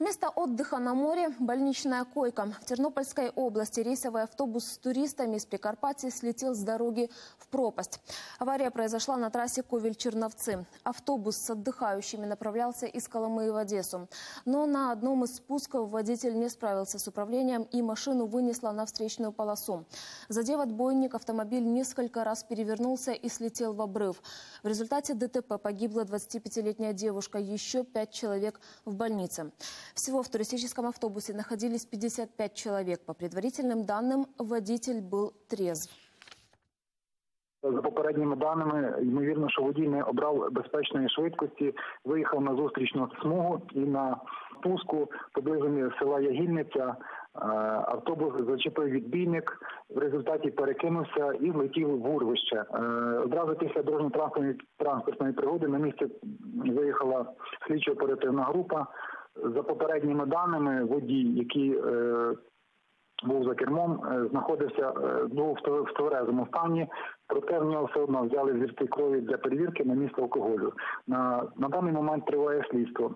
Место отдыха на море – больничная койка. В Тернопольской области рейсовый автобус с туристами из Прикарпатии слетел с дороги в пропасть. Авария произошла на трассе Ковель-Черновцы. Автобус с отдыхающими направлялся из Коломыи в Одессу. Но на одном из спусков водитель не справился с управлением и машину вынесло на встречную полосу. Задев отбойник, автомобиль несколько раз перевернулся и слетел в обрыв. В результате ДТП погибла 25-летняя девушка, еще пять человек в больнице. Всего в туристическом автобусе находились 55 человек. По предварительным данным, водитель был трезв. За попередніми даними, ймовірно, що водій не обрав безпечної швидкості, виїхав на зустрічну смугу і на спуску поблизу села Ягільниця е, автобус зачепив відбійник, в результаті перекинувся і влетів в урвище. Е, Одразу після дорожньо-транспортної транспортної пригоди на місце виїхала слідчо-оперативна група. За попередніми даними, водій, який е, був за кермом, е, знаходився е, був в тв- в тверезому стані, проте в нього все одно взяли зірки крові для перевірки на місце алкоголю. На, на даний момент триває слідство.